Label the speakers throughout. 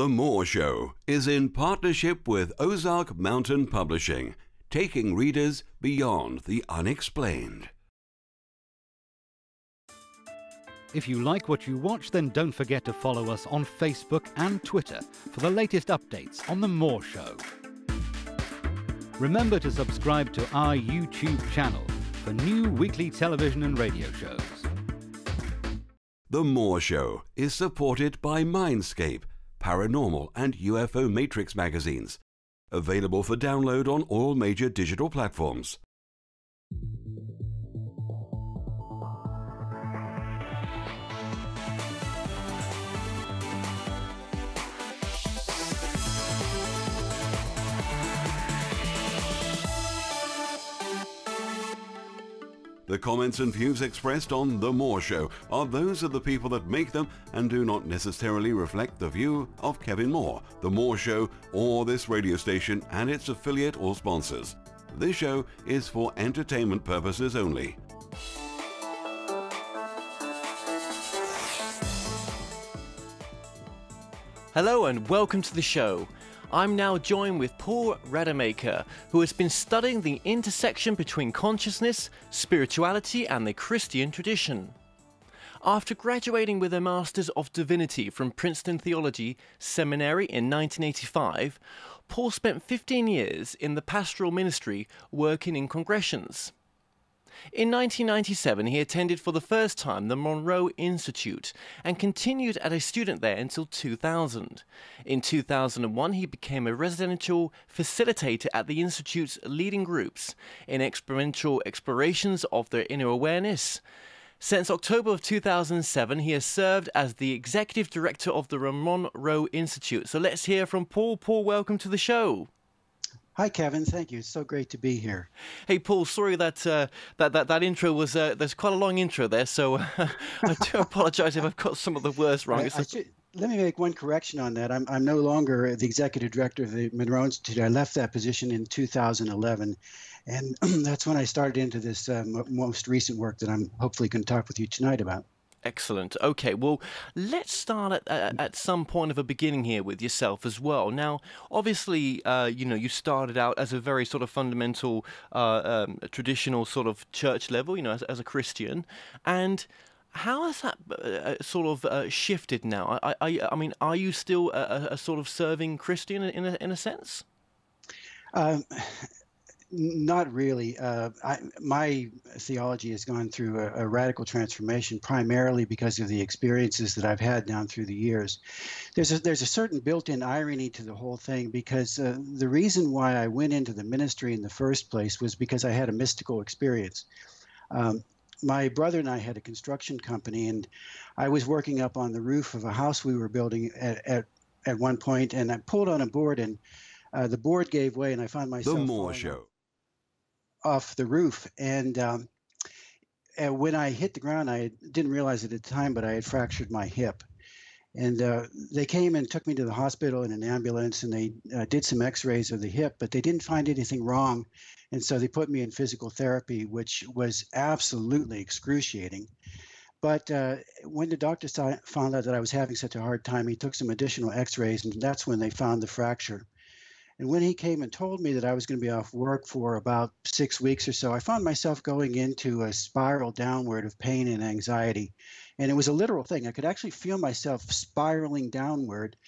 Speaker 1: The Moore Show is in partnership with Ozark Mountain Publishing, taking readers beyond the unexplained.
Speaker 2: If you like what you watch, then don't forget to follow us on Facebook and Twitter for the latest updates on The Moore Show. Remember to subscribe to our YouTube channel for new weekly television and radio shows.
Speaker 1: The Moore Show is supported by Mindscape Paranormal, and UFO Matrix magazines. Available for download on all major digital platforms. The comments and views expressed on The Moore Show are those of the people that make them and do not necessarily reflect the view of Kevin Moore, The Moore Show, or this radio station and its affiliate or sponsors. This show is for entertainment purposes only.
Speaker 3: Hello and welcome to the show. I'm now joined with Paul Rademacher, who has been studying the intersection between consciousness, spirituality, and the Christian tradition. After graduating with a Master's of Divinity from Princeton Theology Seminary in 1985, Paul spent 15 years in the pastoral ministry working in congregations. In 1997, he attended for the first time the Monroe Institute and continued as a student there until 2000. In 2001, he became a residential facilitator at the Institute's leading groups in experiential explorations of their inner awareness. Since October of 2007, he has served as the executive director of the Monroe Institute. So let's hear from Paul. Paul, welcome to the show.
Speaker 4: Hi, Kevin. Thank you. It's so great to be here.
Speaker 3: Hey, Paul. Sorry that uh, that, that that intro was uh, there's quite a long intro there, so I do apologise if I've got some of the words wrong.
Speaker 4: I, I should, let me make one correction on that. I'm I'm no longer the executive director of the Monroe Institute. I left that position in 2011, and that's when I started into this uh, most recent work that I'm hopefully going to talk with you tonight about.
Speaker 3: Excellent. Okay, well, let's start at, at, at, some point of a beginning here with yourself as well. Now, obviously, uh, you know, you started out as a very sort of fundamental, uh, um, traditional sort of church level, you know, as, as a Christian, and how has that uh, uh sort of uh, shifted now? I, I, I mean, are you still a, a, sort of serving Christian in a, in a sense?
Speaker 4: Um, not really. Uh, I, my theology has gone through a, a, radical transformation, primarily because of the experiences that I've had down through the years. There's a, there's a certain built-in irony to the whole thing because uh, the reason why I went into the ministry in the first place was because I had a mystical experience. Um, my brother and I had a construction company, and I was working up on the roof of a house we were building at at, at one point, and I pulled on a board and. Uh, the board gave way, and I found myself.
Speaker 1: The Moore Show
Speaker 4: off the roof, and um, and when I hit the ground, I didn't realize it at the time, but I had fractured my hip. And uh, they came and took me to the hospital in an ambulance, and they uh, did some X-rays of the hip, but they didn't find anything wrong, and so they put me in physical therapy, which was absolutely excruciating. But uh, when the doctor saw, found out that I was having such a hard time, he took some additional X-rays, and that's when they found the fracture. And when he came and told me that I was going to be off work for about six weeks or so, I found myself going into a spiral downward of pain and anxiety. And it was a literal thing. I could actually feel myself spiraling downward.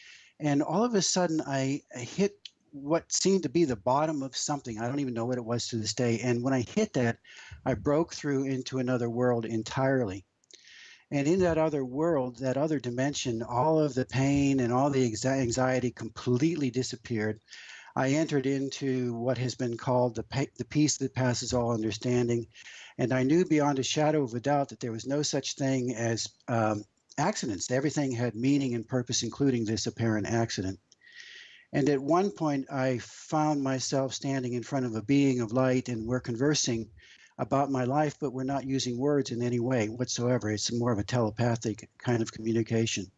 Speaker 4: And all of a sudden, I, hit what seemed to be the bottom of something. I don't even know what it was to this day. And when I hit that, I broke through into another world entirely. And in that other world, that other dimension, all of the pain and all the anxiety completely disappeared. I entered into what has been called the, the peace that passes all understanding. And I knew beyond a shadow of a doubt that there was no such thing as um, accidents. Everything had meaning and purpose, including this apparent accident. And at one point, I found myself standing in front of a being of light, and we're conversing about my life, but we're not using words in any way whatsoever. It's more of a telepathic kind of communication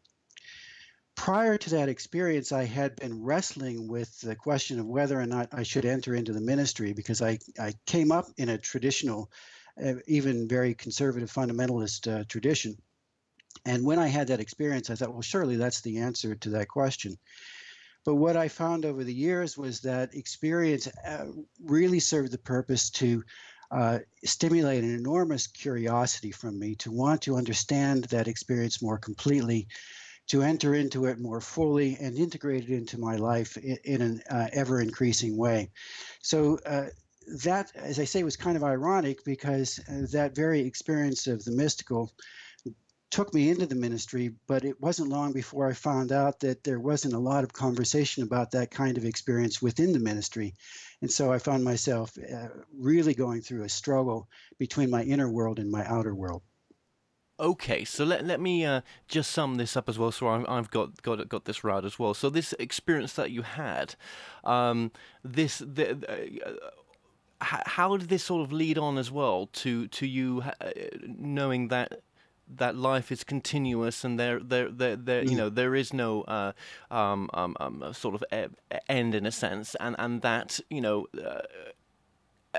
Speaker 4: prior to that experience, I had been wrestling with the question of whether or not I should enter into the ministry because I, I came up in a traditional, uh, even very conservative fundamentalist uh, tradition. And when I had that experience, I thought, well, surely that's the answer to that question. But what I found over the years was that experience uh, really served the purpose to uh, stimulate an enormous curiosity from me to want to understand that experience more completely, to enter into it more fully, and integrate it into my life in, in an uh, ever increasing way. So, uh, that, as I say, was kind of ironic because uh, that very experience of the mystical took me into the ministry, but it wasn't long before I found out that there wasn't a lot of conversation about that kind of experience within the ministry. And so I found myself uh, really going through a struggle between my inner world and my outer world.
Speaker 3: Okay, so let let me uh, just sum this up as well, so I've, I've got got got this right as well. So this experience that you had, um, this the, uh, how did this sort of lead on as well to to you uh, knowing that that life is continuous and there there there, there you mm. know there is no uh, um, um, um, sort of end in a sense and and that you know uh,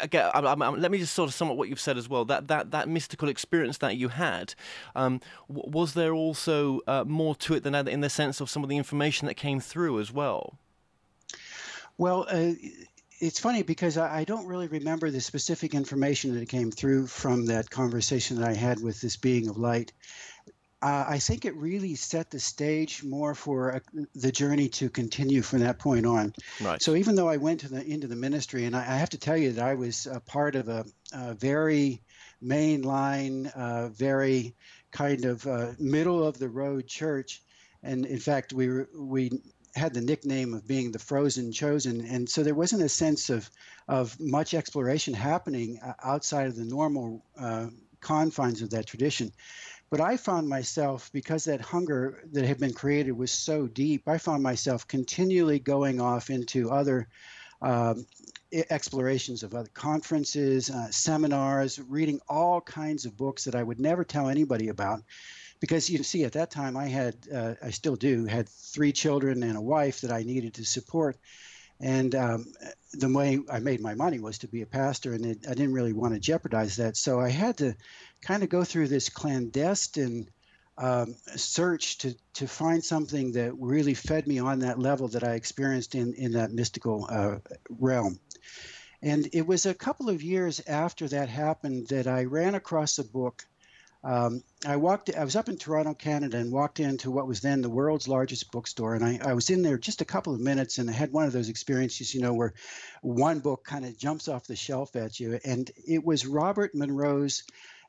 Speaker 3: again, I, I, let me just sort of sum up what you've said as well. That that that mystical experience that you had, um, was there also uh, more to it than that in the sense of some of the information that came through as well?
Speaker 4: Well, uh, it's funny because I, don't really remember the specific information that came through from that conversation that I had with this being of light. Uh, I think it really set the stage more for a, uh, the journey to continue from that point on.
Speaker 3: Right.
Speaker 4: So even though I went to the, into the ministry, and I, I have to tell you that I was a part of a, a very mainline, uh, very kind of uh, middle of the road church, and in fact, we we had the nickname of being the frozen chosen and so there wasn't a sense of of much exploration happening uh, outside of the normal uh, confines of that tradition but i found myself because that hunger that had been created was so deep i found myself continually going off into other um, explorations of other conferences uh, seminars reading all kinds of books that i would never tell anybody about. Because you see at that time I had uh, I still do had three children and a wife that I needed to support, and um, the way I made my money was to be a pastor, and it, I didn't really want to jeopardize that, so I had to kind of go through this clandestine. Um, search to to find something that really fed me on that level that I experienced in in that mystical uh, realm. And it was a couple of years after that happened that I ran across a book um, I walked. I was up in Toronto, Canada, and walked into what was then the world's largest bookstore. And I, I was in there just a couple of minutes, and I had one of those experiences, you know, where one book kind of jumps off the shelf at you. And it was Robert Monroe's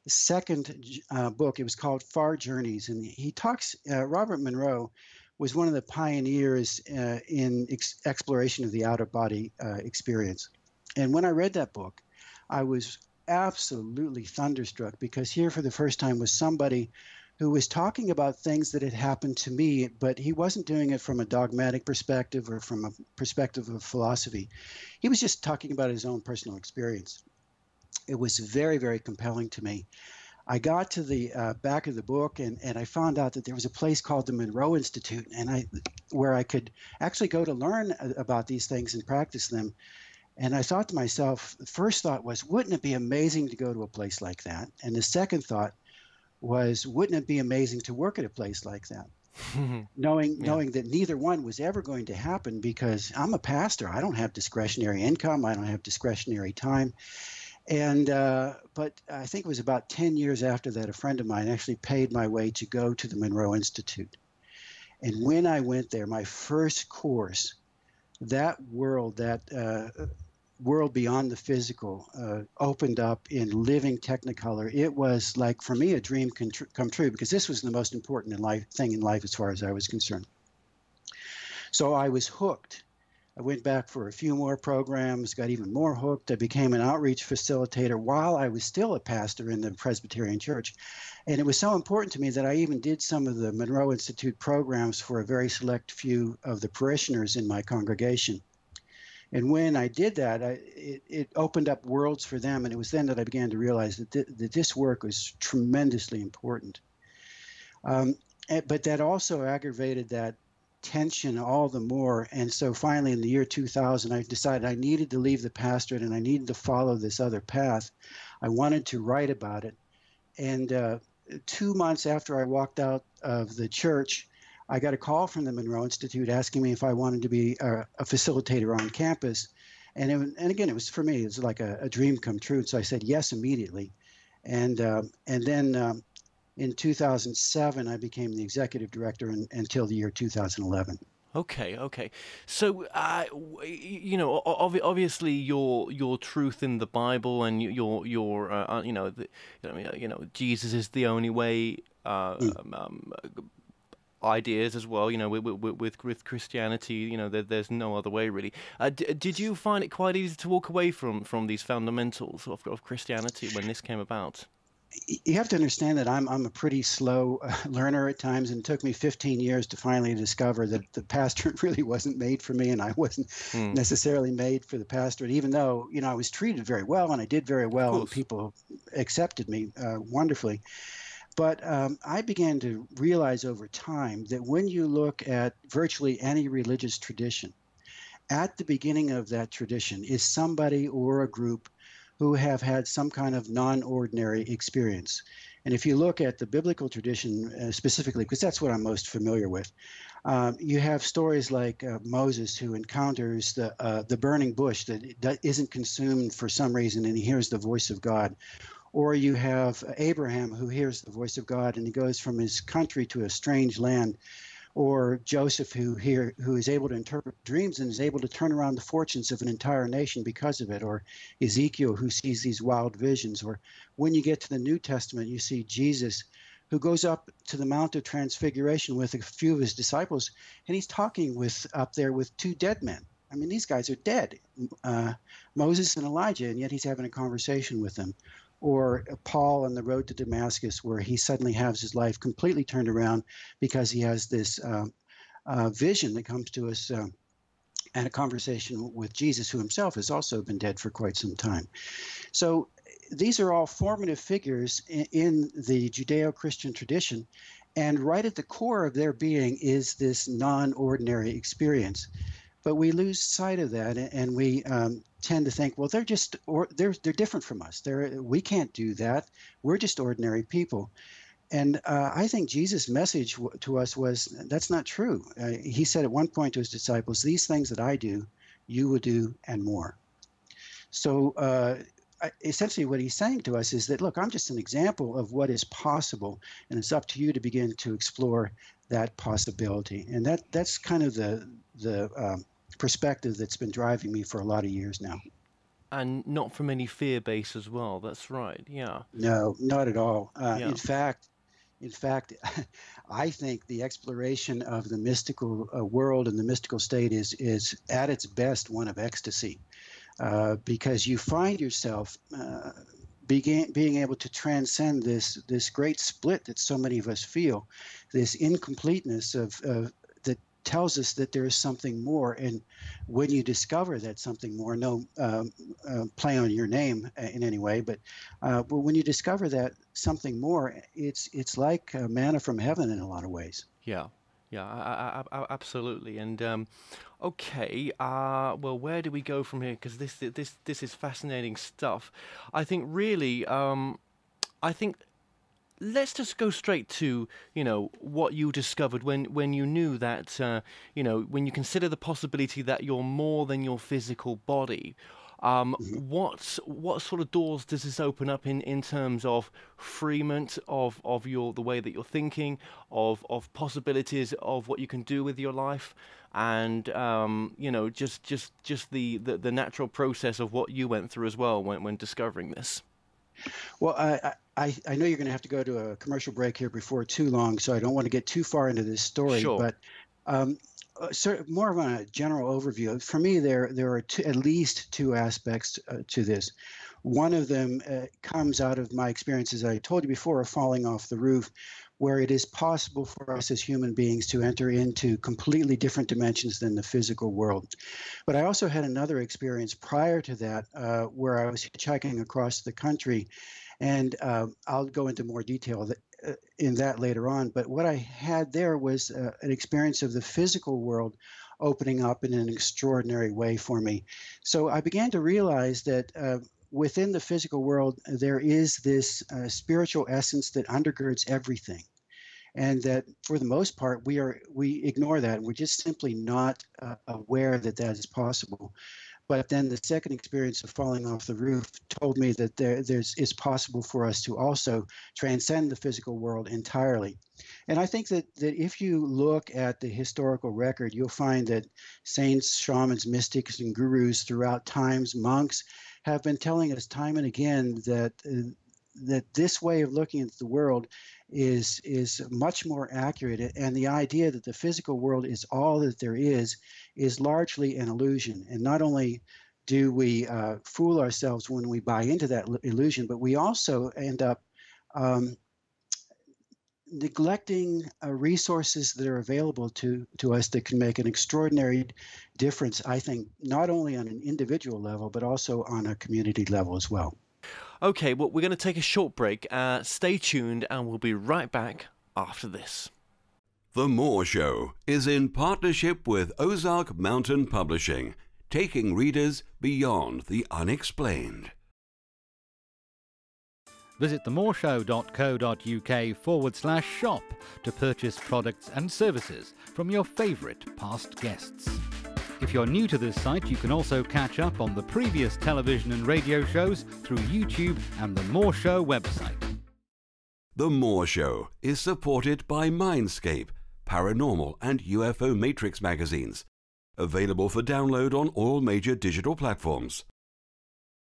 Speaker 4: second uh, book. It was called Far Journeys, and he talks. Uh, Robert Monroe was one of the pioneers uh, in ex- exploration of the outer body uh, experience. And when I read that book, I was absolutely thunderstruck because here for the first time was somebody who was talking about things that had happened to me, but he wasn't doing it from a dogmatic perspective or from a perspective of philosophy. He was just talking about his own personal experience. It was very, very compelling to me. I got to the uh, back of the book and, and I found out that there was a place called the Monroe Institute, and I where I could actually go to learn about these things and practice them. And I thought to myself, the first thought was, wouldn't it be amazing to go to a place like that? And the second thought was, wouldn't it be amazing to work at a place like that? knowing yeah. knowing that neither one was ever going to happen because I'm a pastor. I don't have discretionary income. I don't have discretionary time. And uh, but I think it was about ten years after that, a friend of mine actually paid my way to go to the Monroe Institute. And when I went there, my first course, that world, that uh, world beyond the physical uh, opened up in living technicolor. It was like for me a dream tr- come true because this was the most important in life thing in life as far as i was concerned. So i was hooked. I went back for a few more programs got even more hooked. I became an outreach facilitator while i was still a pastor in the presbyterian church. And it was so important to me that i even did some of the monroe institute programs for a very select few of the parishioners in my congregation and when I did that, I, it, it opened up worlds for them. And it was then that I began to realize that, th- that this work was tremendously important. Um, and, but that also aggravated that tension all the more. And so finally, in the year 2000, I decided I needed to leave the pastorate and I needed to follow this other path. I wanted to write about it. And uh, two months after I walked out of the church, I got a call from the Monroe Institute asking me if I wanted to be a, a facilitator on campus. And, it, and again, it was for me, it was like a, a dream come true. So I said yes immediately. And, uh, and then um, in 2007, I became the executive director in, until the year 2011.
Speaker 3: Okay, okay. So, uh, you know, obviously, your your truth in the Bible and your your uh, uh, you know, the, you know, Jesus is the only way. Uh, mm. um, ideas as well, you know, with with, with Christianity, you know, there, there's no other way really. Uh, d- did you find it quite easy to walk away from from these fundamentals of, of Christianity when this came about?
Speaker 4: you have to understand that I'm I'm a pretty slow uh, learner at times, and it took me 15 years to finally discover that the pastorate really wasn't made for me, and I wasn't hmm. necessarily made for the pastorate. Even though you know I was treated very well and I did very well, and people accepted me uh, wonderfully. But um, I began to realize over time that when you look at virtually any religious tradition, at the beginning of that tradition is somebody or a group who have had some kind of non ordinary experience. And if you look at the biblical tradition uh, specifically, because that's what I'm most familiar with, um, you have stories like uh, Moses who encounters the uh, the burning bush that, that isn't consumed for some reason, and he hears the voice of God. Or you have Abraham who hears the voice of God and he goes from his country to a strange land or Joseph, who here who is able to interpret dreams and is able to turn around the fortunes of an entire nation because of it, or Ezekiel, who sees these wild visions, or when you get to the New Testament, you see Jesus, who goes up to the Mount of Transfiguration with a few of his disciples, and he's talking with up there with two dead men. I mean, these guys are dead, uh, Moses and Elijah, and yet he's having a conversation with them or Paul on the road to Damascus, where he suddenly has his life completely turned around because he has this uh, uh, vision that comes to us uh, and a conversation with Jesus, who himself has also been dead for quite some time. So these are all formative figures in, in the Judeo Christian tradition. And right at the core of their being is this non ordinary experience but we lose sight of that and we um, tend to think well they're just or they're they're different from us they're we can't do that we're just ordinary people and uh, I think Jesus' message to us was that's not true. Uh, he said at one point to his disciples, These things that I do, you will do and more. So uh, essentially, what he's saying to us is that, look, I'm just an example of what is possible, and it's up to you to begin to explore that possibility. And that that's kind of the, the um, perspective that's been driving me for a lot of years now.
Speaker 3: And not from any fear base as well. That's right. Yeah.
Speaker 4: No, not at all. Uh, yeah. In fact, in fact, I think the exploration of the mystical uh, world and the mystical state is is at its best one of ecstasy, uh, because you find yourself uh, being being able to transcend this this great split that so many of us feel, this incompleteness of, of tells us that there is something more. And when you discover that something more, no um, uh, play on your name in any way, but uh, but when you discover that something more, it's it's like manna from heaven in a lot of ways.
Speaker 3: Yeah. Yeah, I, I, I, absolutely. And um, okay, uh, well, where do we go from here? Because this this this is fascinating stuff. I think really, um, I think let's just go straight to you know what you discovered when when you knew that uh, you know when you consider the possibility that you're more than your physical body. Um, mm-hmm. what what sort of doors does this open up in, in terms of freement of, of your the way that you're thinking, of of possibilities of what you can do with your life, and um, you know just just just the, the, the natural process of what you went through as well when when discovering this.
Speaker 4: Well, I, I, I know you're going to have to go to a commercial break here before too long, so I don't want to get too far into this story.
Speaker 3: Sure.
Speaker 4: But um, uh, sort of more of a general overview. For me, there there are two, at least two aspects uh, to this. One of them uh, comes out of my experience, as I told you before, of falling off the roof, where it is possible for us as human beings to enter into completely different dimensions than the physical world. But I also had another experience prior to that uh, where I was hitchhiking across the country, and uh, I'll go into more detail uh, in that later on. But what I had there was uh, an experience of the physical world opening up in an extraordinary way for me. So I began to realize that uh, within the physical world, there is this uh, spiritual essence that undergirds everything and that for the most part we are we ignore that we're just simply not uh, aware that that is possible but then the second experience of falling off the roof told me that there there's it's possible for us to also transcend the physical world entirely. And i think that that if you look at the historical record you'll find that saints shamans mystics and gurus throughout times monks have been telling us time and again that uh, that this way of looking at the world is is much more accurate and the idea that the physical world is all that there is is largely an illusion. And not only do we uh, fool ourselves when we buy into that illusion but we also end up um, neglecting uh, resources that are available to to us that can make an extraordinary difference i think not only on an individual level but also on a community level as well
Speaker 3: Okay, well, we're going to take a short break. Uh, stay tuned, and we'll be right back after this.
Speaker 1: The Moore Show is in partnership with Ozark Mountain Publishing, taking readers beyond the unexplained.
Speaker 2: Visit themooreshow.co.uk forward slash shop to purchase products and services from your favourite past guests. If you're new to this site, you can also catch up on the previous television and radio shows through YouTube and the Moore Show website.
Speaker 1: The Moore Show is supported by Mindscape, Paranormal and UFO Matrix magazines, available for download on all major digital platforms.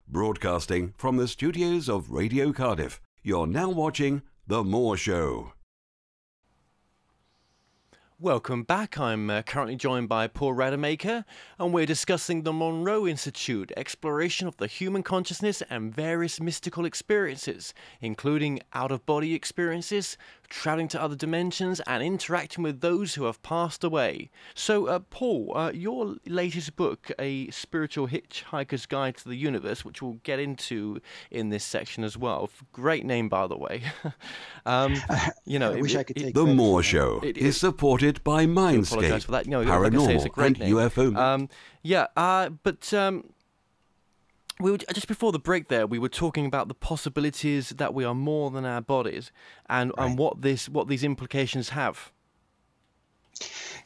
Speaker 1: Broadcasting from the studios of Radio Cardiff, you're now watching The Moore Show.
Speaker 3: Welcome back. I'm uh, currently joined by Paul Rademacher, and we're discussing the Monroe Institute exploration of the human consciousness and various mystical experiences, including out of body experiences, traveling to other dimensions, and interacting with those who have passed away. So, uh, Paul, uh, your latest book, A Spiritual Hitchhiker's Guide to the Universe, which we'll get into in this section as well. Great name, by the way. um,
Speaker 4: you know, I wish it, I could take
Speaker 1: The Moore Show it, it, is supported by Mindscape, for that. No, Paranormal, like say, and name. UFO.
Speaker 3: Um, yeah, uh, but. Um, we were just before the break there we were talking about the possibilities that we are more than our bodies and right. and what this what these implications have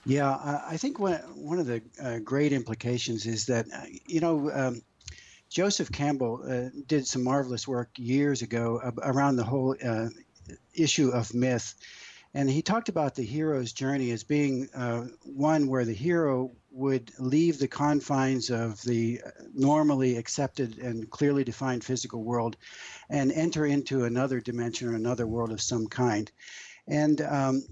Speaker 4: yeah i think one one of the uh, great implications is that uh, you know um, joseph campbell uh, did some marvelous work years ago around the whole uh, issue of myth and he talked about the hero's journey as being uh, one where the hero would leave the confines of the normally accepted and clearly defined physical world and enter into another dimension or another world of some kind. And um,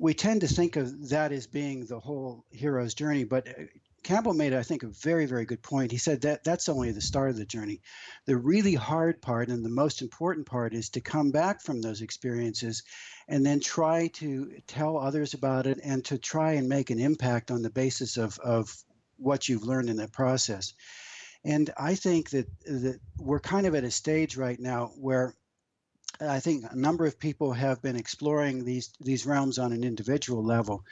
Speaker 4: we tend to think of that as being the whole hero's journey, but uh, Campbell made, I think, a very, very good point. He said that that's only the start of the journey. The really hard part and the most important part is to come back from those experiences and then try to tell others about it and to try and make an impact on the basis of, of what you've learned in that process. And I think that, that we're kind of at a stage right now where I think a number of people have been exploring these these realms on an individual level.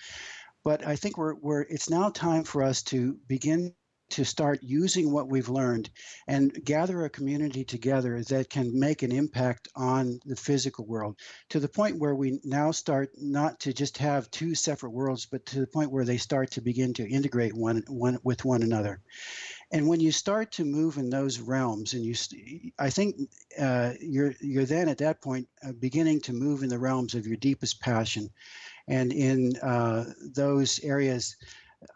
Speaker 4: But I think we're, we're it's now time for us to begin to start using what we've learned and gather a community together that can make an impact on the physical world to the point where we now start not to just have two separate worlds but to the point where they start to begin to integrate one, one with one another. And when you start to move in those realms and you i think uh, you're you're then at that point uh, beginning to move in the realms of your deepest passion and in uh, those areas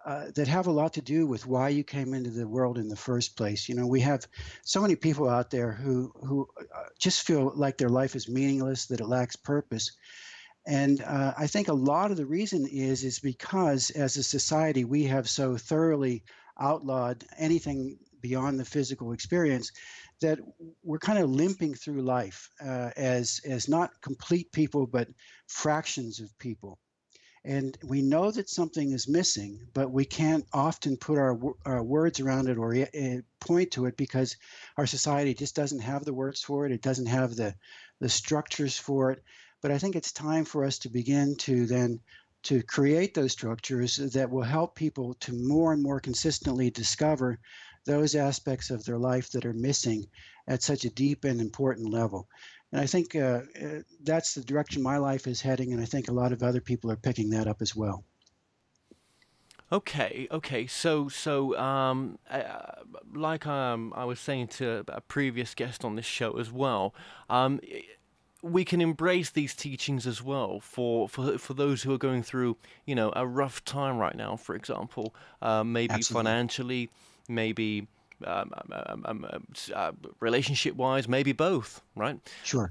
Speaker 4: uh, that have a lot to do with why you came into the world in the first place. You know, we have so many people out there who who uh, just feel like their life is meaningless, that it lacks purpose. And uh, I think a lot of the reason is is because as a society we have so thoroughly outlawed anything beyond the physical experience that we're kind of limping through life uh, as as not complete people but fractions of people. And we know that something is missing but we can't often put our, our words around it or uh, point to it because our society just doesn't have the words for it. It doesn't have the the structures for it. But i think it's time for us to begin to then to create those structures that will help people to more and more consistently discover those aspects of their life that are missing at such a deep and important level. And I think uh, uh, that's the direction my life is heading, and I think a lot of other people are picking that up as well.
Speaker 3: Okay, okay. So, so, um, uh, like um, I was saying to a previous guest on this show as well, um, we can embrace these teachings as well for, for for those who are going through, you know, a rough time right now. For example, uh, maybe Absolutely. financially, maybe um, um, um, uh, relationship wise, maybe both, right?
Speaker 4: Sure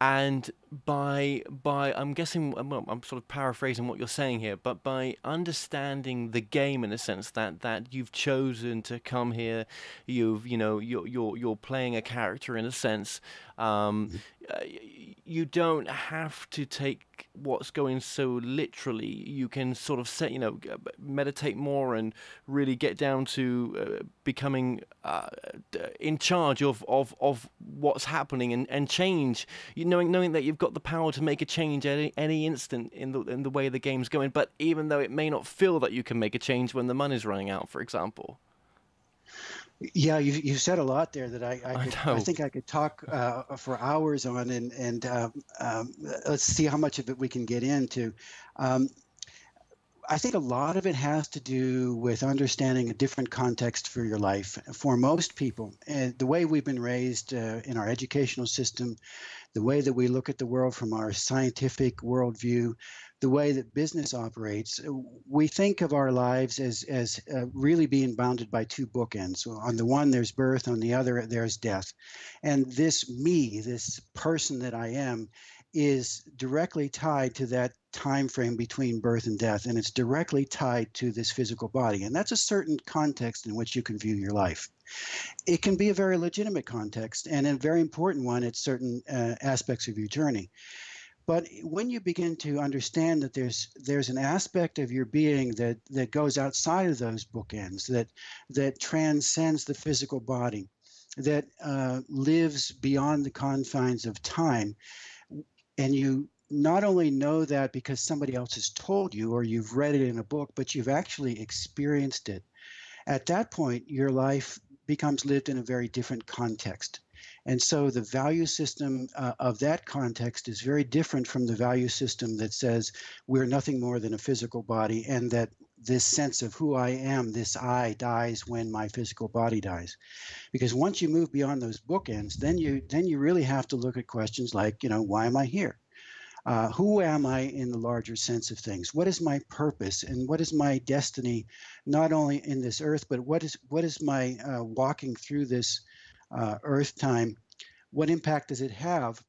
Speaker 3: and by by I'm guessing well, I'm sort of paraphrasing what you're saying here, but by understanding the game in a sense that that you've chosen to come here, you've you know you're you're you're playing a character in a sense. Um, mm-hmm. Uh, you don't have to take what's going so literally. You can sort of set, you know, meditate more and really get down to uh, becoming uh, in charge of, of, of what's happening and, and change. You knowing knowing that you've got the power to make a change at any, any instant in the in the way the game's going. But even though it may not feel that you can make a change when the money's running out, for example.
Speaker 4: Yeah, you you said a lot there that I I, could, I, I think I could talk uh, for hours on, and and um, um, let's see how much of it we can get into. Um, I think a lot of it has to do with understanding a different context for your life. For most people, and the way we've been raised uh, in our educational system, the way that we look at the world from our scientific worldview, the way that business operates, uh, we think of our lives as as uh, really being bounded by two bookends. On the one, there's birth; on the other, there's death. And this me, this person that I am, is directly tied to that time frame between birth and death, and it's directly tied to this physical body. And that's a certain context in which you can view your life. It can be a very legitimate context and a very important one at certain uh, aspects of your journey. But when you begin to understand that there's there's an aspect of your being that that goes outside of those bookends, that that transcends the physical body, that uh, lives beyond the confines of time, and you not only know that because somebody else has told you or you've read it in a book, but you've actually experienced it. At that point, your life becomes lived in a very different context. And so the value system uh, of that context is very different from the value system that says we're nothing more than a physical body and that this sense of who I am, this I dies when my physical body dies. Because once you move beyond those bookends, then you then you really have to look at questions like, you know, why am I here? Uh, who am I in the larger sense of things? What is my purpose and what is my destiny, not only in this earth, but what is what is my uh, walking through this uh, Earth time, what impact does it have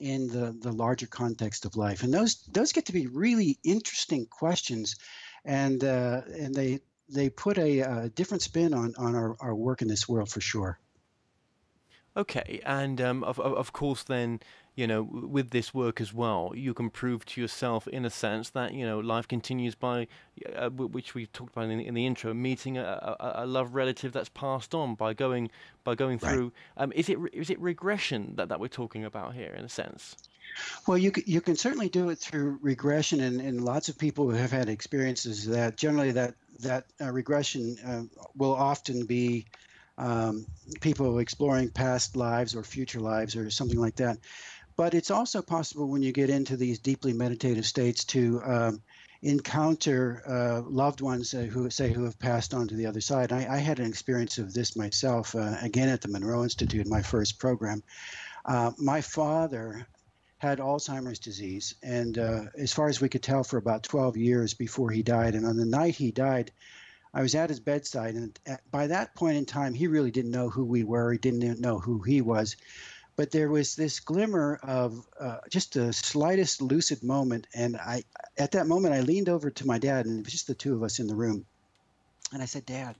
Speaker 4: in the, the larger context of life? And those those get to be really interesting questions, and uh, and they they put a, a, different spin on on our, our work in this world for sure.
Speaker 3: Okay, and um, of of course then you know, with this work as well, you can prove to yourself, in a sense, that you know life continues by, uh, which we talked about in the, in the intro, meeting a, a, a, love relative that's passed on by going by going right. through. Um, is it is it regression that, that we're talking about here, in a sense?
Speaker 4: Well, you can, you can certainly do it through regression, and, and lots of people have had experiences that generally that that uh, regression uh, will often be um, people exploring past lives or future lives or something like that. But it's also possible when you get into these deeply meditative states to um, encounter uh, loved ones uh, who say who have passed on to the other side. I, I had an experience of this myself, uh, again at the Monroe Institute, my first program. Uh, my father had Alzheimer's disease, and uh, as far as we could tell, for about 12 years before he died. And on the night he died, I was at his bedside, and at, by that point in time, he really didn't know who we were. He didn't know who he was but there was this glimmer of uh, just the slightest lucid moment and i at that moment i leaned over to my dad and it was just the two of us in the room. And i said dad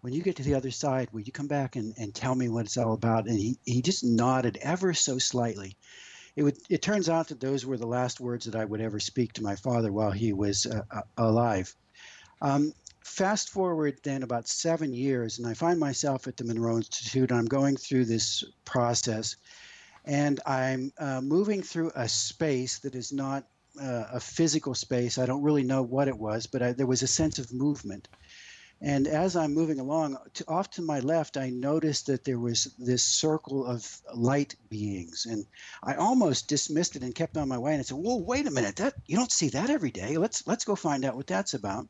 Speaker 4: when you get to the other side will you come back and, and tell me what it's all about? And he, he just nodded ever so slightly. It would it turns out that those were the last words that i would ever speak to my father while he was uh, uh alive. Um, fast forward then about seven years, and I find myself at the Monroe Institute. And I'm going through this process, and I'm uh, moving through a space that is not uh, a physical space. I don't really know what it was, but I, there was a sense of movement. And as I'm moving along, to, off to my left, I noticed that there was this circle of light beings, and I almost dismissed it and kept on my way. And I said, "Whoa, wait a minute! That you don't see that every day. Let's let's go find out what that's about."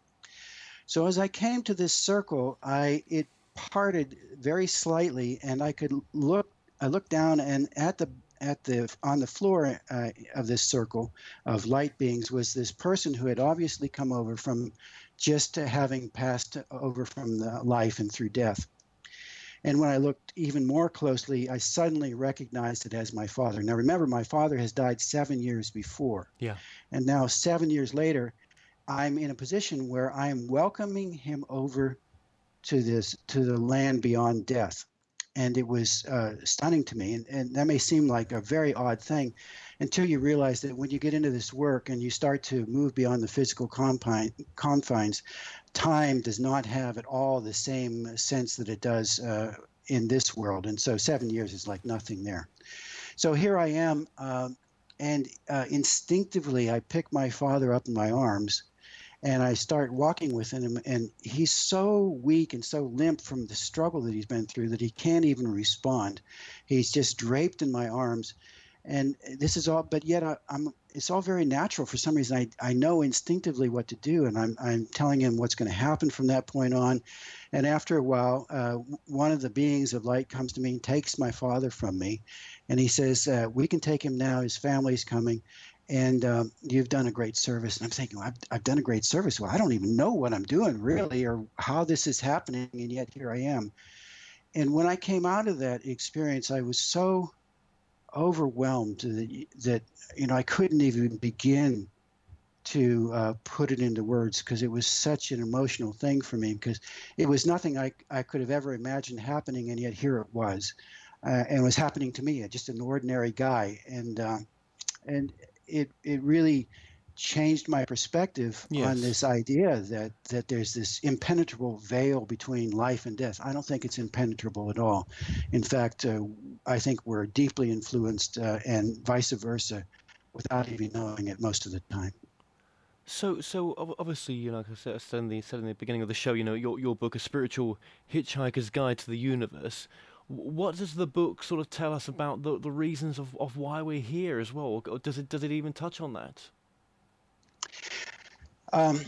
Speaker 4: So as I came to this circle, I it parted very slightly, and I could look. I looked down, and at the at the on the floor uh, of this circle of light beings was this person who had obviously come over from just having passed over from the life and through death. And when I looked even more closely, I suddenly recognized it as my father. Now, remember, my father has died seven years before.
Speaker 3: Yeah.
Speaker 4: And now, seven years later, I'm in a position where I am welcoming him over to this to the land beyond death and it was uh, stunning to me. And, and that may seem like a very odd thing until you realize that when you get into this work and you start to move beyond the physical confine, confines, time does not have at all the same sense that it does uh, in this world. And so seven years is like nothing there. So here I am, uh, and uh, instinctively I pick my father up in my arms and I start walking with him, and he's so weak and so limp from the struggle that he's been through that he can't even respond. He's just draped in my arms, and this is all. But yet, I, am It's all very natural. For some reason, I I know instinctively what to do, and I'm I'm telling him what's going to happen from that point on. And after a while, uh, one of the beings of light comes to me and takes my father from me, and he says, uh, "We can take him now. His family's coming." And um, you've done a great service. And I'm thinking, well, I've, I've done a great service. Well, I don't even know what I'm doing really or how this is happening. And yet here I am. And when I came out of that experience, I was so overwhelmed that, that you know, I couldn't even begin to uh, put it into words because it was such an emotional thing for me because it was nothing I, I could have ever imagined happening. And yet here it was. Uh, and it was happening to me, just an ordinary guy. And, uh, and it it really changed my perspective yes. on this idea that that there's this impenetrable veil between life and death. I don't think it's impenetrable at all. In fact, uh, I think we're deeply influenced, uh, and vice versa, without even knowing it most of the time.
Speaker 3: So, so obviously, you know, like I said, said, in the, said in the beginning of the show, you know, your your book, A Spiritual Hitchhiker's Guide to the Universe, what does the book sort of tell us about the, the reasons of, of why we're here as well? Or does it does it even touch on that?
Speaker 4: Um,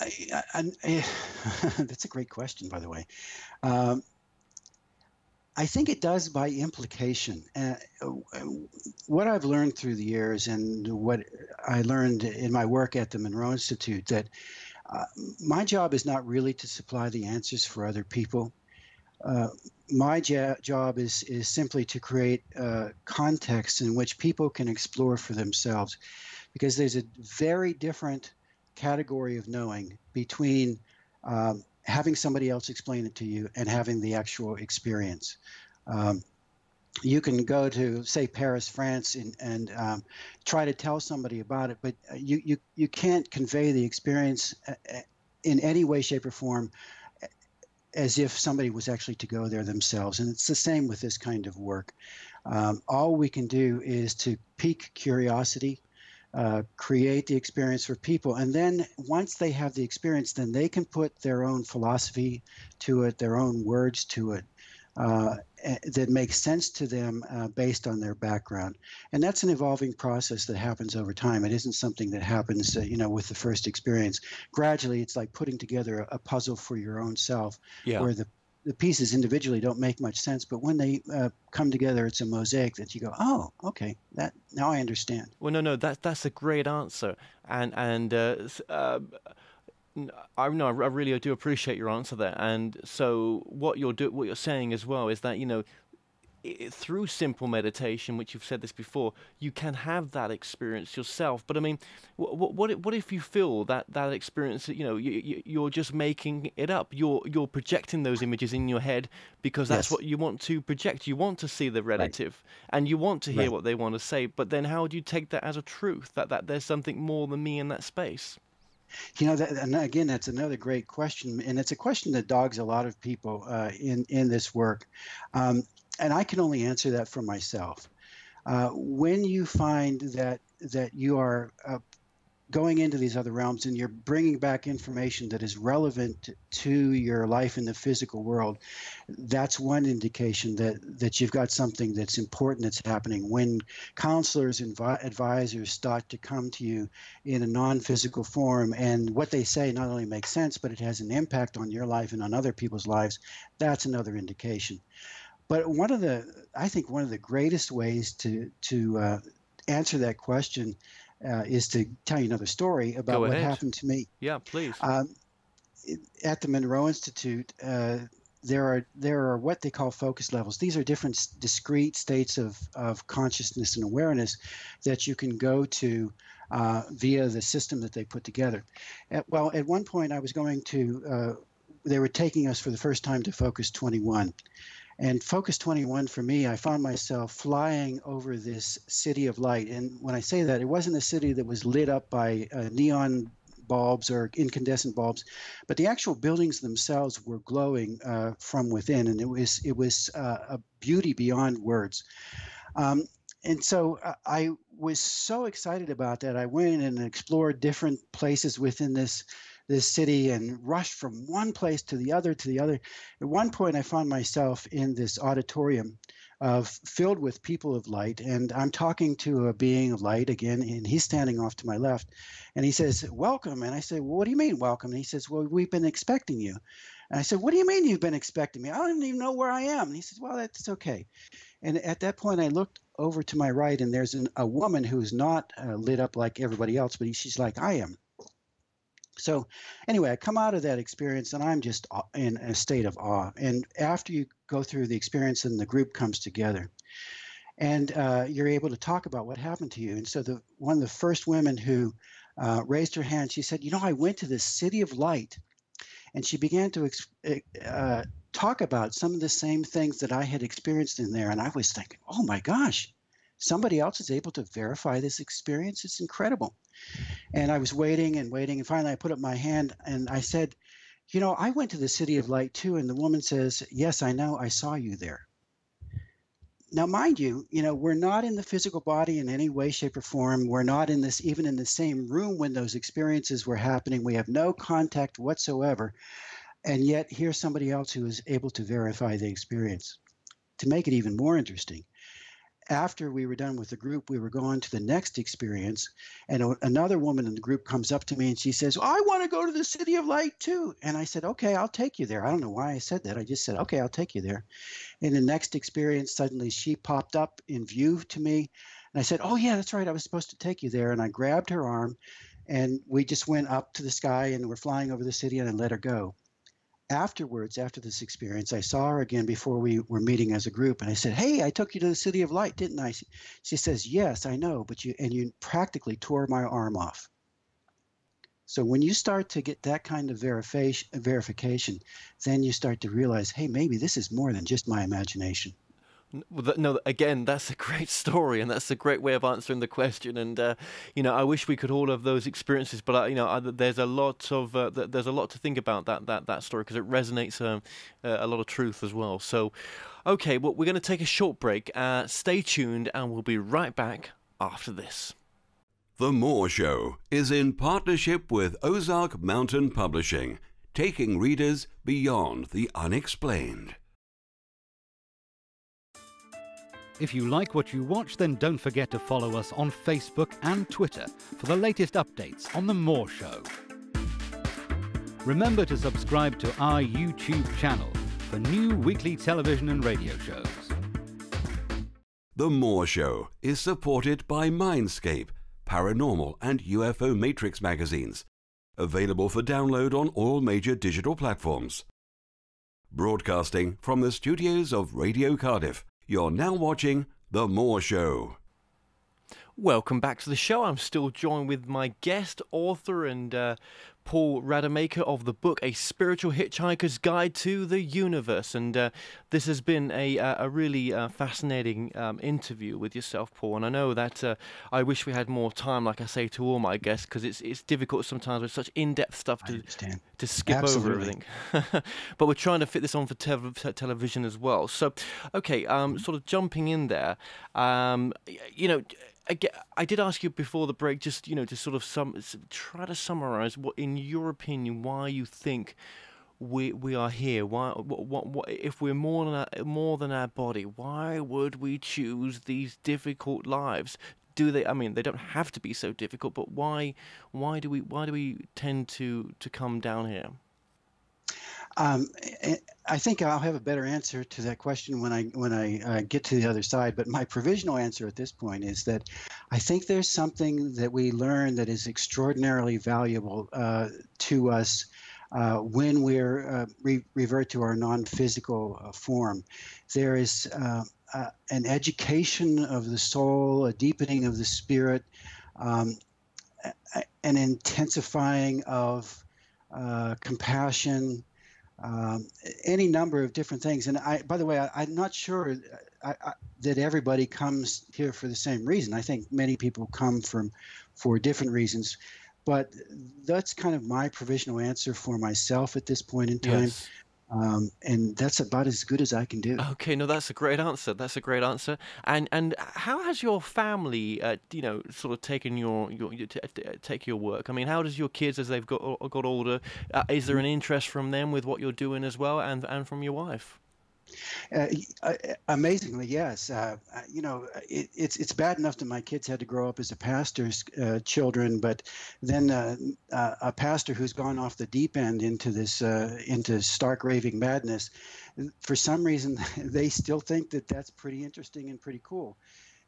Speaker 4: I, I, I, that's a great question, by the way. Um, I think it does by implication. Uh, what I've learned through the years and what I learned in my work at the Monroe Institute that uh, my job is not really to supply the answers for other people. Uh, my job is is simply to create a context in which people can explore for themselves, because there's a very different category of knowing between um, having somebody else explain it to you and having the actual experience. Um, you can go to say Paris, France, and, and um, try to tell somebody about it, but you, you you can't convey the experience uh, uh, in any way, shape, or form as if somebody was actually to go there themselves. And it's the same with this kind of work. Um, all we can do is to pique curiosity, uh, create the experience for people. And then once they have the experience, then they can put their own philosophy to it, their own words to it. Uh, that makes sense to them uh, based on their background. And that's an evolving process that happens over time. It isn't something that happens, uh, you know, with the first experience. Gradually, it's like putting together a, a puzzle for your own self, yeah. where the the pieces individually don't make much sense, but when they uh, come together, it's a mosaic that you go, oh, okay, that now I understand.
Speaker 3: Well, no, no, that that's a great answer, and and uh, uh, I know I really do appreciate your answer there. And so what you're do, what you're saying as well is that you know it, through simple meditation, which you've said this before, you can have that experience yourself. But I mean, what what what if you feel that that experience, you know, you, you're just making it up. You're you're projecting those images in your head because that's yes. what you want to project. You want to see the relative, right. and you want to hear right. what they want to say. But then, how do you take that as a truth that that there's something more than me in that space?
Speaker 4: You know, that, and again, that's another great question, and it's a question that dogs a lot of people uh, in in this work, um, and I can only answer that for myself. Uh, when you find that that you are uh, going into these other realms and you're bringing back information that is relevant to your life in the physical world that's one indication that that you've got something that's important that's happening. When counselors and advisors start to come to you in a non-physical form and what they say not only makes sense but it has an impact on your life and on other people's lives that's another indication. But one of the i think one of the greatest ways to to uh, answer that question uh, is to tell you another story about what happened to me.
Speaker 3: Yeah, please. Um,
Speaker 4: at the Monroe Institute, uh, there are there are what they call focus levels. These are different discrete states of, of consciousness and awareness that you can go to uh, via the system that they put together. At, well, at one point, I was going to. Uh, they were taking us for the first time to Focus 21, and Focus 21 for me, I found myself flying over this city of light. And when I say that, it wasn't a city that was lit up by uh, neon bulbs or incandescent bulbs, but the actual buildings themselves were glowing uh, from within, and it was it was uh, a beauty beyond words. Um, and so uh, I was so excited about that. I went and explored different places within this this city and rushed from one place to the other to the other. At one point, I found myself in this auditorium of filled with people of light, and I'm talking to a being of light again, and he's standing off to my left, and he says, "Welcome." And I said, well, "What do you mean, welcome?" And he says, "Well, we've been expecting you." And I said, "What do you mean you've been expecting me? I don't even know where I am." And he says, "Well, that's okay." And at that point, I looked over to my right, and there's an, a woman who's not uh, lit up like everybody else, but he, she's like I am. So, anyway, I come out of that experience and I'm just in a state of awe. And after you go through the experience and the group comes together, and uh, you're able to talk about what happened to you. And so, the one of the first women who uh, raised her hand, she said, "You know, I went to the city of light," and she began to eh, uh, talk about some of the same things that I had experienced in there. And I was thinking, "Oh my gosh, somebody else is able to verify this experience. It's incredible." And I was waiting and waiting. And finally, I put up my hand and I said, You know, I went to the City of Light too. And the woman says, Yes, I know. I saw you there. Now, mind you, you know, we're not in the physical body in any way, shape, or form. We're not in this, even in the same room when those experiences were happening. We have no contact whatsoever. And yet, here's somebody else who is able to verify the experience. To make it even more interesting, after we were done with the group, we were going to the next experience, and another woman in the group comes up to me and she says, "I want to go to the City of Light too." And I said, "Okay, I'll take you there." I don't know why I said that. I just said, "Okay, I'll take you there." In the next experience, suddenly she popped up in view to me, and I said, "Oh yeah, that's right. I was supposed to take you there." And I grabbed her arm, and we just went up to the sky and we're flying over the city, and I let her go afterwards, after this experience, I saw her again before we were meeting as a group, and I said, "Hey, I took you to the City of Light, didn't I?" She says, "Yes, I know, but you and you practically tore my arm off." So when you start to get that kind of verification, verification, then you start to realize, hey, maybe this is more than just my imagination.
Speaker 3: No, again, that's a great story, and that's a great way of answering the question. And uh, you know, I wish we could all have those experiences, but uh, you know, there's a lot of uh, there's a lot to think about that that that story because it resonates um, a lot of truth as well. So, okay, well, we're going to take a short break. Uh, stay tuned, and we'll be right back after this.
Speaker 1: The Moore Show is in partnership with Ozark Mountain Publishing, taking readers beyond the unexplained.
Speaker 2: If you like what you watch, then don't forget to follow us on Facebook and Twitter for the latest updates on The Moore Show. Remember to subscribe to our YouTube channel for new weekly television and radio shows.
Speaker 1: The Moore Show is supported by Mindscape, Paranormal and UFO Matrix magazines, available for download on all major digital platforms. Broadcasting from the studios of Radio Cardiff you're now watching The Moore Show.
Speaker 3: Welcome back to the show. I'm still joined with my guest, author, and uh, Paul Rademacher of the book A Spiritual Hitchhiker's Guide to the Universe. And uh, this has been a, a really uh, fascinating um, interview with yourself, Paul. And I know that uh, I wish we had more time, like I say to all my guests, because it's, it's difficult sometimes with such in depth stuff to, to skip Absolutely. over everything. but we're trying to fit this on for te- television as well. So, okay, um, sort of jumping in there, um, you know I did ask you before the break, just you know, to sort of sum, try to summarize what, in your opinion, why you think we we are here. Why, what, what, what if we're more than our, more than our body? Why would we choose these difficult lives? Do they? I mean, they don't have to be so difficult, but why? Why do we? Why do we tend to to come down here?
Speaker 4: Um, I think I'll have a better answer to that question when I when I uh, get to the other side. But my provisional answer at this point is that I think there's something that we learn that is extraordinarily valuable uh, to us uh, when we uh, re- revert to our non-physical uh, form. There is uh, an education of the soul, a deepening of the spirit, um, an intensifying of compassion um, any number of different things. And I, by the way, I, am not sure I, I, that everybody comes here for the same reason. I think many people come from for different reasons. But that's kind of my provisional answer for myself at this point in time. Yes. Um, and that's about as good as I can do.
Speaker 3: Okay, no, that's a great answer. That's a great answer. And and how has your family, uh, you know, sort of taken your your, your t- t- take your work? I mean, how does your kids, as they've got got older, uh, is there an interest from them with what you're doing as well, and and from your wife?
Speaker 4: Uh, uh, amazingly, yes. Uh, uh, you know, it, it's it's bad enough that my kids had to grow up as a pastor's uh, children, but then uh, a pastor who's gone off the deep end into this into stark raving madness. For some reason, they still think that that's pretty interesting and pretty cool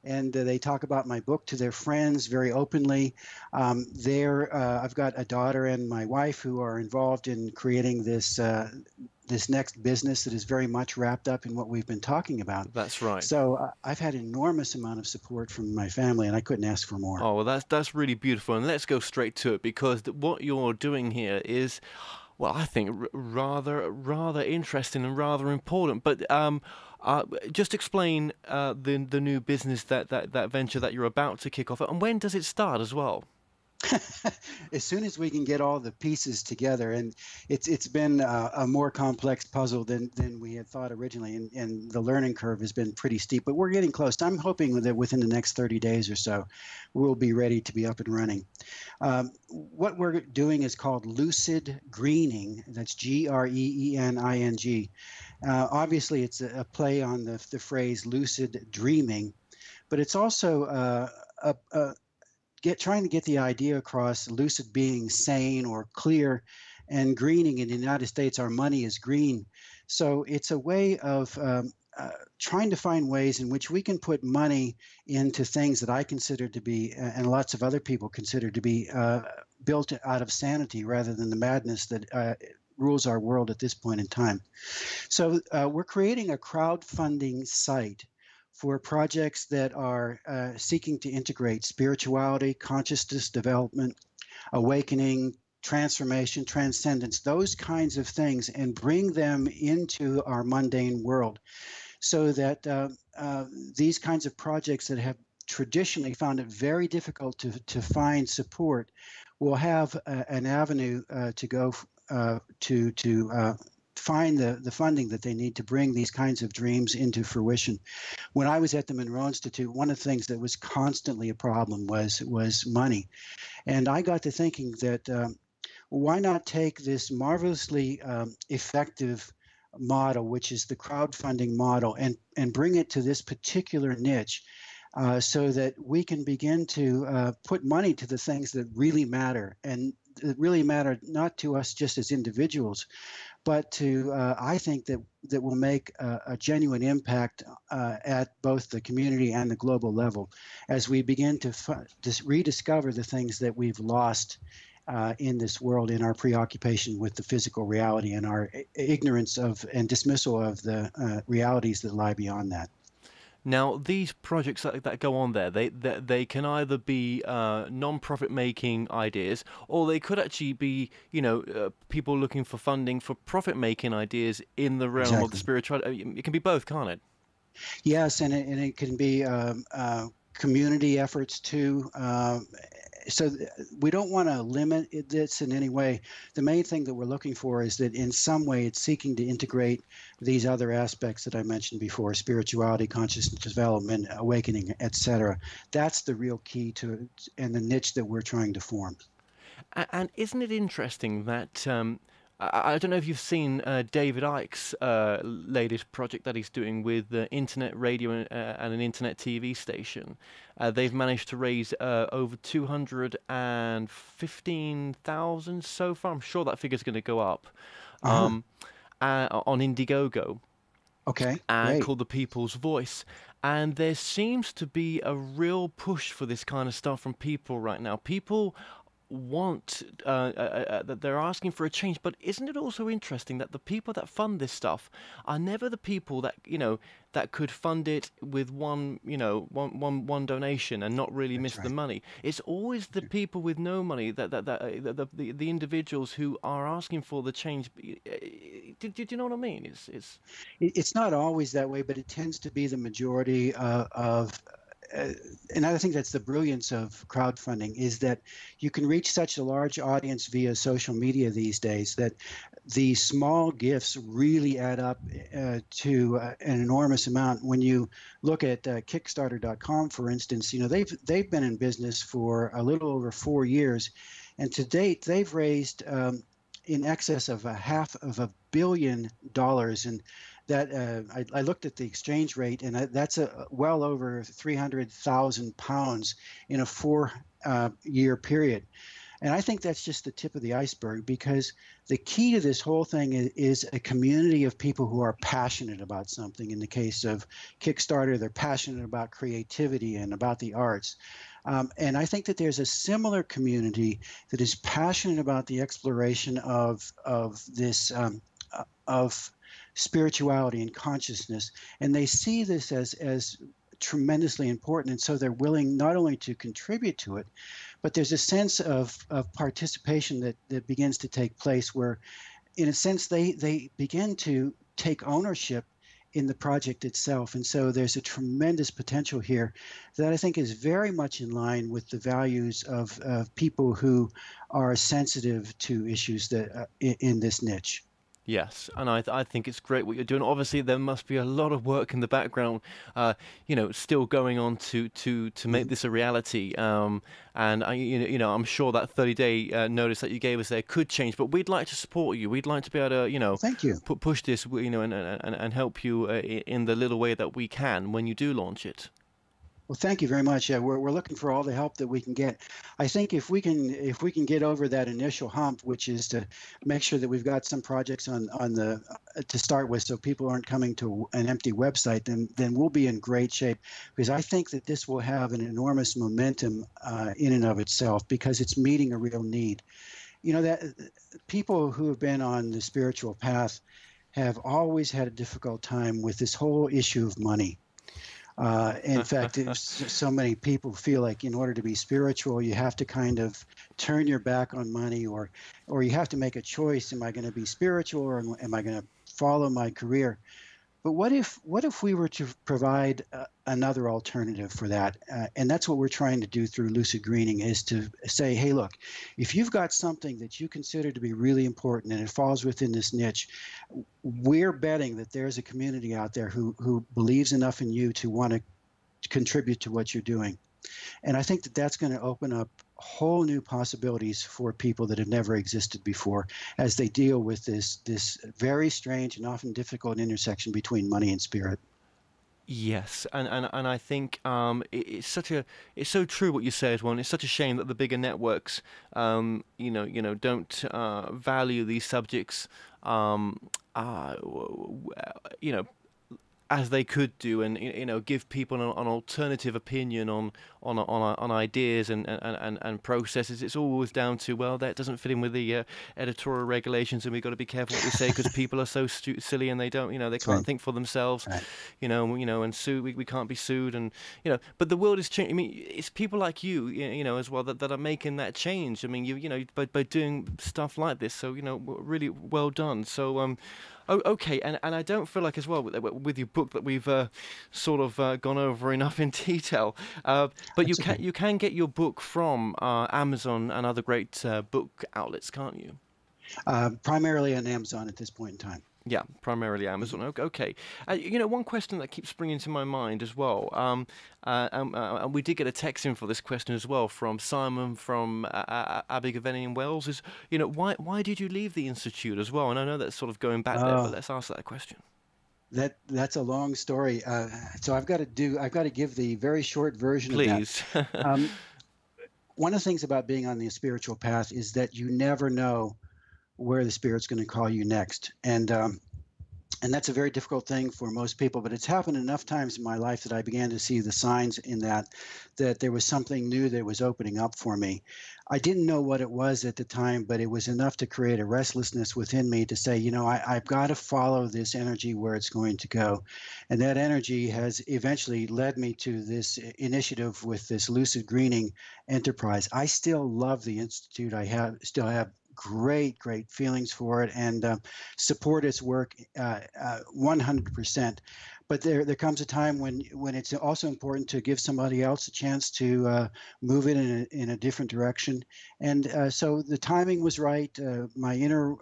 Speaker 4: and uh, they talk about my book to their friends very openly. Um, there, uh, I've got a daughter and my wife who are involved in creating this uh, this next business that is very much wrapped up in what we've been talking about.
Speaker 3: That's right.
Speaker 4: So uh, I've had enormous amount of support from my family, and I couldn't ask for more.
Speaker 3: Oh well, that's that's really beautiful. And let's go straight to it because what you're doing here is. Well, I think r- rather rather interesting and rather important. But um, uh, just explain uh, the the new business that, that that venture that you're about to kick off, and when does it start as well?
Speaker 4: as soon as we can get all the pieces together, and it's it's been a, a, more complex puzzle than than we had thought originally, and, and the learning curve has been pretty steep. But we're getting close. I'm hoping that within the next 30 days or so, we'll be ready to be up and running. Um, what we're doing is called lucid greening. That's G R E E N I N G. Uh, obviously, it's a, a, play on the the phrase lucid dreaming, but it's also uh, a, a get trying to get the idea across lucid being sane or clear and greening in the united states our money is green. So it's a way of um, uh, trying to find ways in which we can put money into things that I consider to be, uh, and lots of other people consider to be, uh, built out of sanity rather than the madness that uh, rules our world at this point in time. So uh, we're creating a crowdfunding site for projects that are uh, seeking to integrate spirituality, consciousness development, awakening, transformation, transcendence, those kinds of things, and bring them into our mundane world so that uh, uh, these kinds of projects that have traditionally found it very difficult to, to find support will have a, an avenue uh, to go uh, to to uh, find the, the funding that they need to bring these kinds of dreams into fruition. When I was at the Monroe Institute, one of the things that was constantly a problem was was money, and I got to thinking that um, why not take this marvelously um, effective model, which is the crowdfunding model, and and bring it to this particular niche. Uh, so that we can begin to uh, put money to the things that really matter and that really matter not to us just as individuals, but to uh, I think that that will make a, a genuine impact uh, at both the community and the global level as we begin to, to rediscover the things that we've lost uh, in this world in our preoccupation with the physical reality and our ignorance of and dismissal of the uh, realities that lie beyond that.
Speaker 3: Now, these projects that, that go on there, they, they, they can either be uh, non-profit making ideas, or they could actually be, you know, uh, people looking for funding for profit making ideas in the realm exactly. of the spiritual. Uh, it can be both, can't it?
Speaker 4: Yes, and it, and it can be um, uh, community efforts too. Um, so we don't want to limit this in any way. The main thing that we're looking for is that in some way it's seeking to integrate these other aspects that I mentioned before: spirituality, consciousness development, awakening, etc. That's the real key to and the niche that we're trying to form.
Speaker 3: And isn't it interesting that um, I don't know if you've seen uh, David Icke's uh, latest project that he's doing with the internet radio and, uh, and an internet TV station. Uh, they've managed to raise uh, over 215,000 so far. I'm sure that figure's going to go up uh-huh. um, uh, on Indiegogo.
Speaker 4: Okay.
Speaker 3: And great. called The People's Voice. And there seems to be a real push for this kind of stuff from people right now. People want uh, uh, uh, that they're asking for a change. But isn't it also interesting that the people that fund this stuff are never the people that you know that could fund it with one you know one one one donation and not really That's miss right. the money? It's always the people with no money that that, that uh, the, the the individuals who are asking for the change. Do, do, you know what i mean? It's it's
Speaker 4: it's not always that way but it tends to be the majority uh, of uh, and I think that's the brilliance of crowdfunding is that you can reach such a large audience via social media these days that the small gifts really add up uh, to uh, an enormous amount. When you look at uh, Kickstarter.com, for instance, you know they've they've been in business for a little over four years, and to date they've raised um, in excess of a half of a billion dollars and that uh, I, I, looked at the exchange rate, and that's a well over 300,000 pounds in a four-year uh, period. And I think that's just the tip of the iceberg because the key to this whole thing is, is, a community of people who are passionate about something. In the case of Kickstarter, they're passionate about creativity and about the arts. Um, and I think that there's a similar community that is passionate about the exploration of of this um, uh, of spirituality and consciousness, and they see this as as tremendously important, and so they're willing not only to contribute to it, but there's a sense of of participation that that begins to take place where, in a sense, they they begin to take ownership in the project itself. And so there's a tremendous potential here that I think is very much in line with the values of, of people who are sensitive to issues that uh, in, in, this niche.
Speaker 3: Yes, and I, th- I think it's great what you're doing. Obviously, there must be a lot of work in the background, uh, you know, still going on to to to make this a reality. Um, and I, you know, you know, I'm sure that 30 day uh, notice that you gave us there could change, but we'd like to support you. We'd like to be able to, you know,
Speaker 4: thank you,
Speaker 3: pu- push this, you know, and and, and help you uh, in the little way that we can when you do launch it.
Speaker 4: Well, thank you very much. We're, we're looking for all the help that we can get. I think if we can if we can get over that initial hump, which is to make sure that we've got some projects on on the uh, to start with, so people aren't coming to an empty website, then then we'll be in great shape. Because I think that this will have an enormous momentum uh, in and of itself because it's meeting a real need. You know that people who have been on the spiritual path have always had a difficult time with this whole issue of money uh, in fact, so many people feel like in order to be spiritual, you have to kind of turn your back on money, or or you have to make a choice: Am I going to be spiritual, or am I going to follow my career? But what if what if we were to provide uh, another alternative for that? Uh, and that's what we're trying to do through lucid greening is to say, hey, look, if you've got something that you consider to be really important and it falls within this niche, we're betting that there's a community out there who who believes enough in you to want to contribute to what you're doing. And I think that that's going to open up whole new possibilities for people that have never existed before as they deal with this this very strange and often difficult intersection between money and spirit.
Speaker 3: Yes, and, and, and I think um, it, it's such a it's so true what you said, one. It's such a shame that the bigger networks, um, you know, you know, don't uh, value these subjects, um, uh, you know, as they could do, and you know, give people an, an alternative opinion on on on, on ideas and, and, and, and processes. It's always down to well, that doesn't fit in with the uh, editorial regulations, and we've got to be careful what we say because people are so stu- silly and they don't, you know, they can't right. think for themselves, right. you know, you know, and sue. We, we can't be sued, and you know, but the world is changing. I mean, it's people like you, you know, as well that, that are making that change. I mean, you you know, by by doing stuff like this. So you know, really well done. So um. Oh, okay, and and I don't feel like as well with, with your book that we've uh, sort of uh, gone over enough in detail. Uh, but That's you can okay. you can get your book from uh, Amazon and other great uh, book outlets, can't you?
Speaker 4: Uh, primarily on Amazon at this point in time.
Speaker 3: Yeah, primarily Amazon. Okay. Uh, you know, one question that keeps springing to my mind as well, um, uh, um, uh, and we did get a text in for this question as well from Simon from uh, uh Abergavenny in Wales, is, you know, why, why did you leave the Institute as well? And I know that's sort of going back there, but oh. let's ask that question.
Speaker 4: That that's a long story. Uh, so I've got to do. I've got to give the very short version
Speaker 3: Please.
Speaker 4: of that. um, one of the things about being on the spiritual path is that you never know where the spirit's going to call you next. And um, and that's a very difficult thing for most people but it's happened enough times in my life that i began to see the signs in that that there was something new that was opening up for me. I didn't know what it was at the time but it was enough to create a restlessness within me to say you know I, i've got to follow this energy where it's going to go. And that energy has eventually led me to this initiative with this lucid greening enterprise. I still love the institute. I have still have great, great feelings for it and uh, support its work uh, uh, 100%. But there, there comes a time when, when it's also important to give somebody else a chance to uh, move it in a, in a different direction. And uh, so the timing was right. Uh, my inner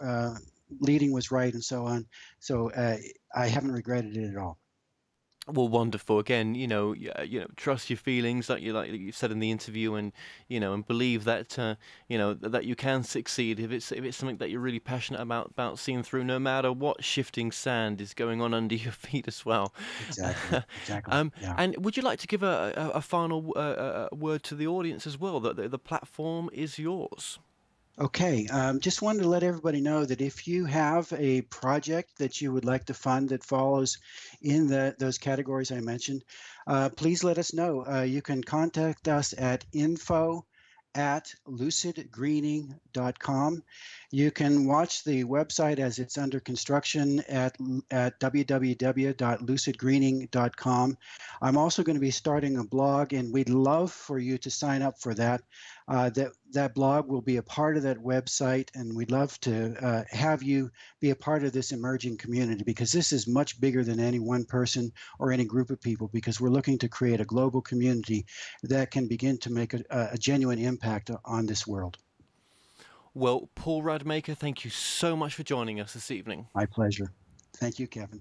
Speaker 4: leading was right, and so on. So I haven't regretted it at all.
Speaker 3: Well, wonderful. Again, you know, you, you know, trust your feelings, like you like you said in the interview, and you know, and believe that uh, you know that you can succeed if it's if it's something that you're really passionate about about seeing through, no matter what shifting sand is going on under your feet as well.
Speaker 4: Exactly. Exactly.
Speaker 3: um, yeah. And would you like to give a, a, a final uh, a word to the audience as well that the, the platform is yours?
Speaker 4: Okay, um, just wanted to let everybody know that if you have a project that you would like to fund that follows in the, those categories I mentioned, uh, please let us know. Uh, you can contact us at info at lucidgreening.com. You can watch the website as it's under construction at, at www.lucidgreening.com. I'm also going to be starting a blog, and we'd love for you to sign up for that. Uh, that that blog will be a part of that website, and we'd love to uh, have you be a part of this emerging community because this is much bigger than any one person or any group of people. Because we're looking to create a global community that can begin to make a, a genuine impact on this world.
Speaker 3: Well, Paul Rademacher, thank you so much for joining us this evening.
Speaker 4: My pleasure. Thank you, Kevin.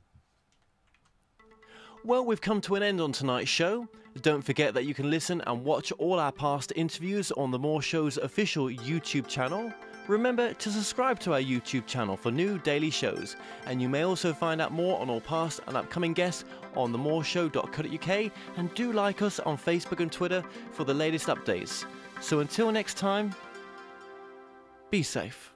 Speaker 3: Well, we've come to an end on tonight's show. Don't forget that you can listen and watch all our past interviews on the Moore Show's official YouTube channel. Remember to subscribe to our YouTube channel for new daily shows, and you may also find out more on all past and upcoming guests on themooreshow.co.uk and do like us on Facebook and Twitter for the latest updates. So until next time, be safe.